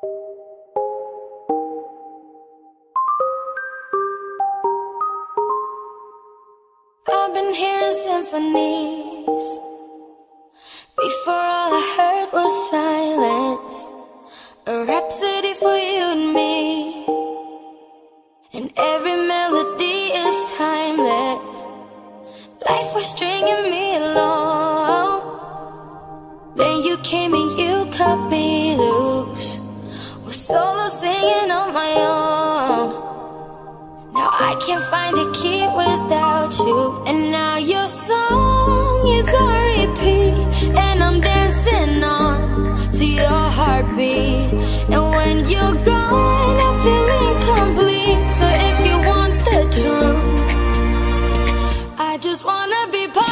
I've been hearing symphonies. Before all I heard was silence. A rhapsody for you and me. And every melody is timeless. Life was stringing me along. Then you came and you my own. Now I can't find a key without you. And now your song is on repeat. And I'm dancing on to your heartbeat. And when you're gone, I'm feeling complete. So if you want the truth I just wanna be part